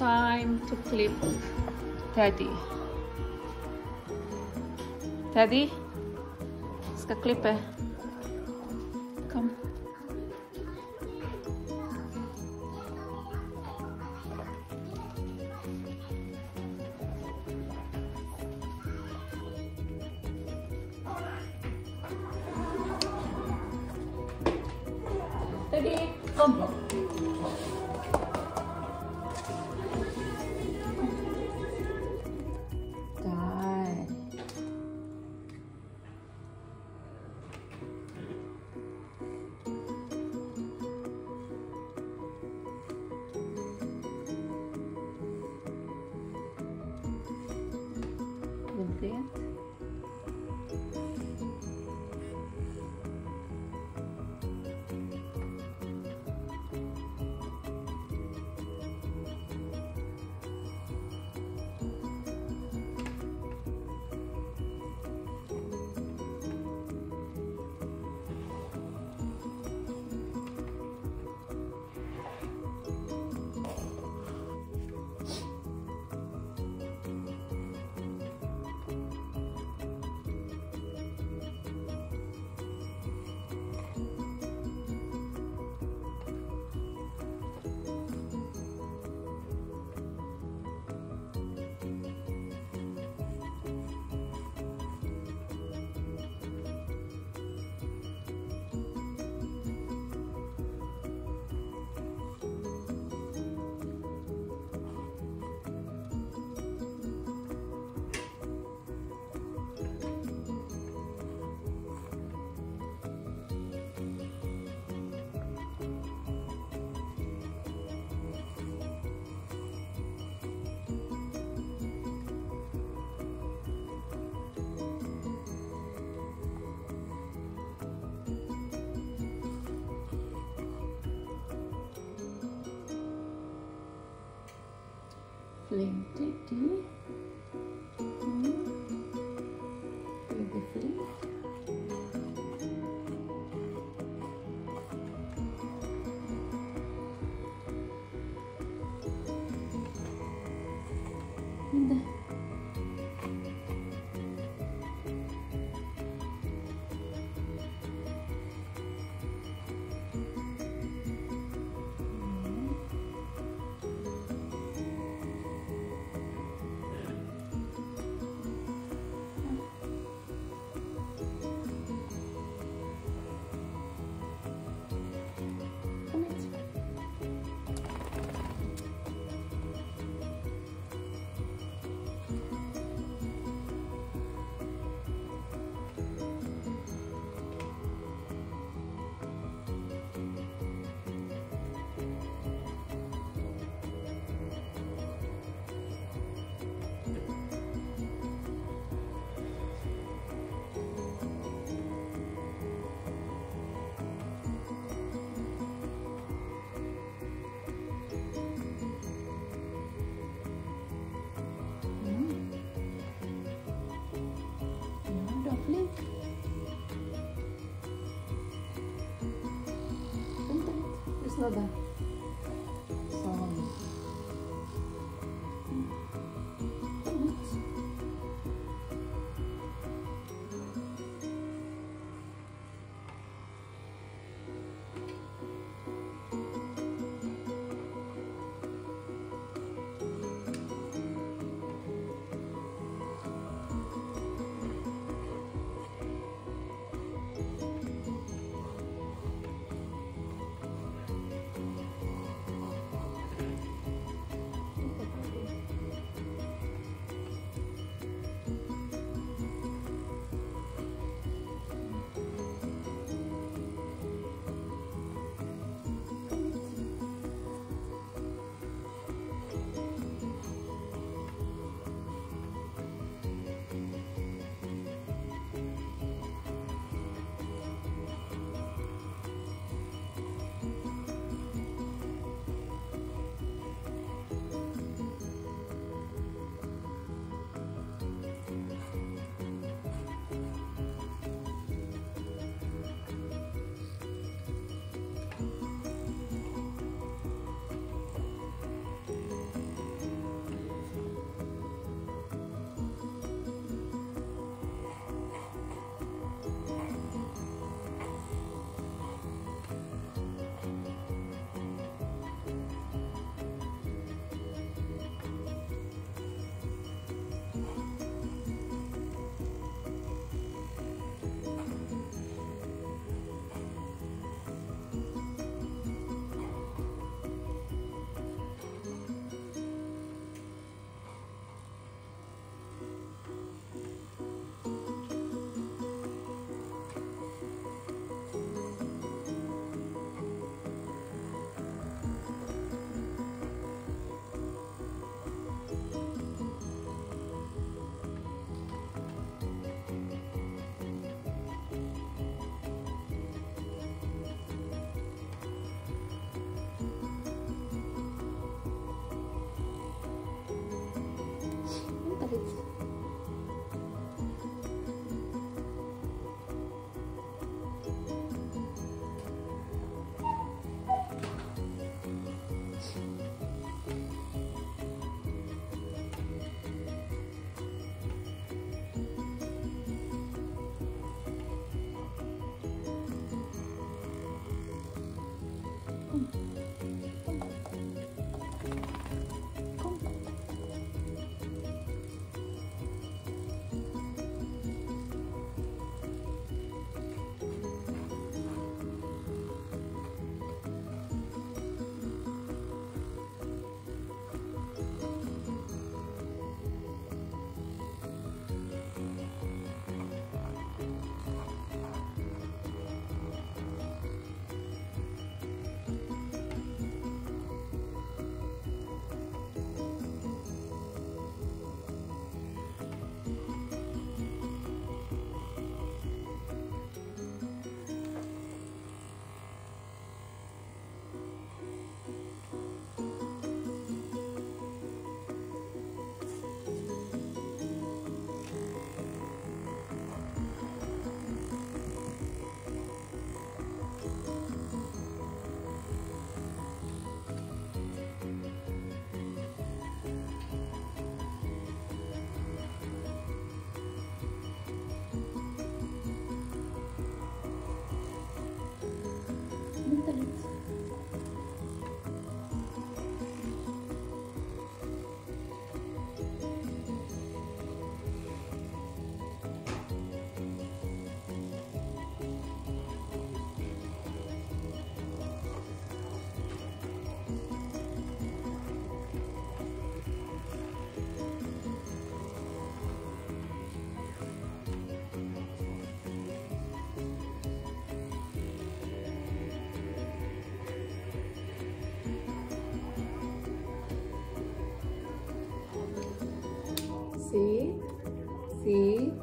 time to clip Teddy. Teddy, ska klippe. Kom. Väldigt. Flinty D. Ну да. Sit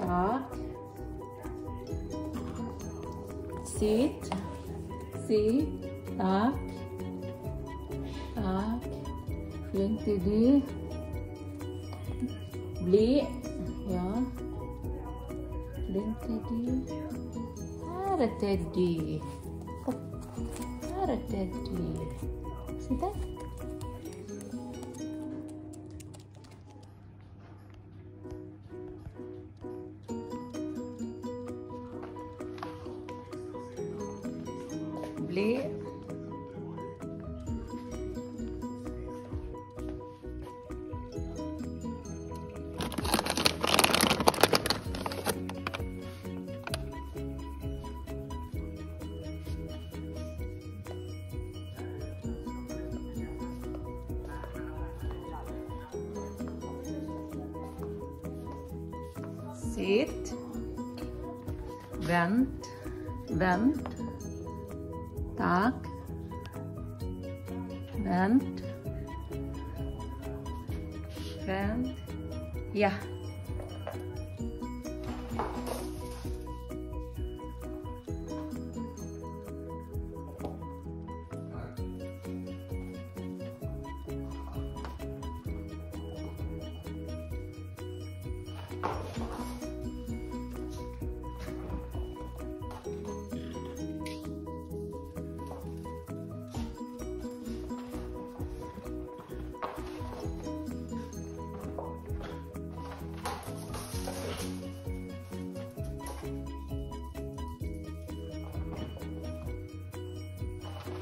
tak sit sit tak tak yang tadi beli ya. Dan tadi ada tadi ada tadi sudah sit. Vänt vänt tak. Vänt vänt ja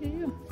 诶呦。